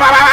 va, va, va,